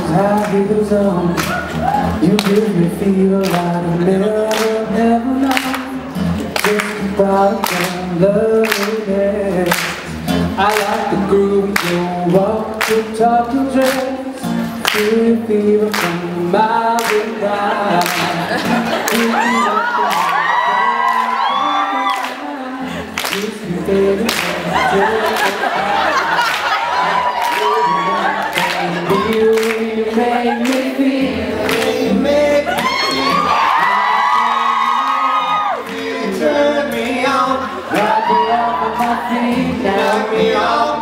those high heels on You give me feel like I've never, never known Just about your loveliness I like the groove you walk to talk to dress. Feel fever from miles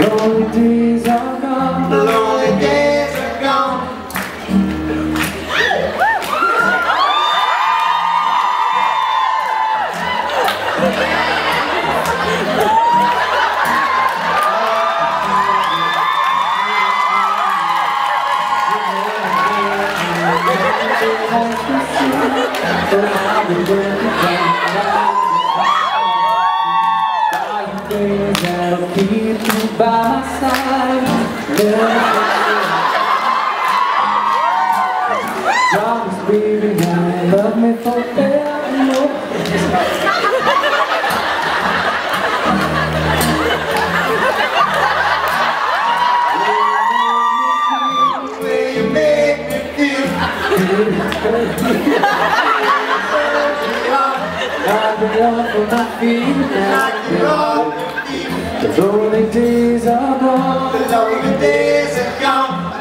Lonely days are gone. Lonely days are gone. That'll keep you by my side. Love Promise, baby, you love me forever. Will you make me feel I've been off of my feet. The lonely days are gone. The lonely days are gone.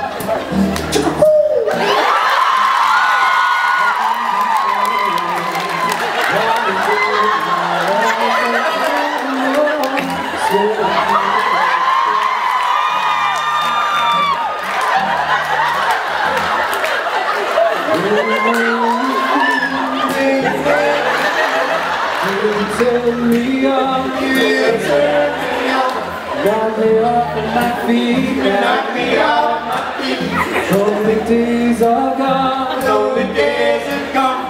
Turn me on, You turn me on, got me off of my feet knock me off my feet. Lonely days are gone. Lonely days are gone.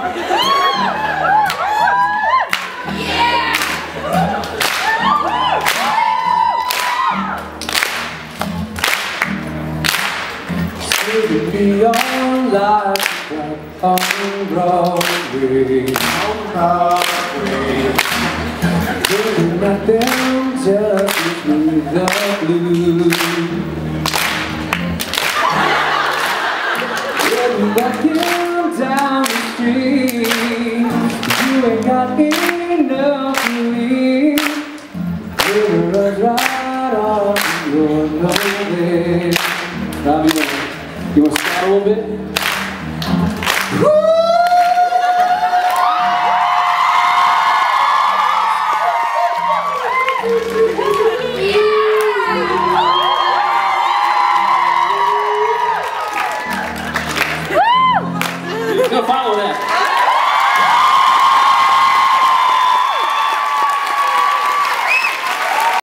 Taking me on like on Broadway. Doing nothing just with the blues. Getting back down the street. You ain't got enough to eat. You're a right on your nose. Now, you want, to scat a little bit? Gonna